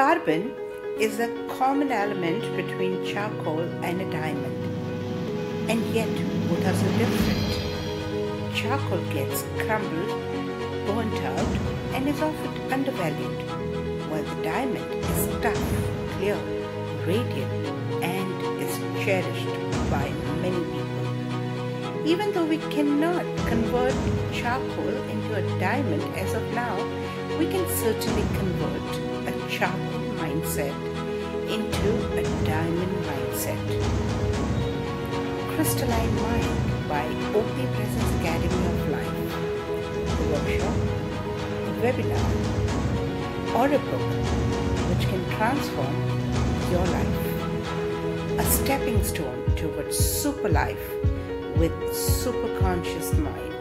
Carbon is a common element between charcoal and a diamond, and yet both are so different. Charcoal gets crumbled, burnt out, and is often undervalued, while the diamond is tough, clear, radiant, and is cherished by many people. Even though we cannot convert charcoal into a diamond as of now, we can certainly convert charcoal mindset into a diamond mindset. Crystalline Mind by OP Presence Academy of Life. A workshop, a webinar, or a book which can transform your life. A stepping stone towards super life with super conscious mind.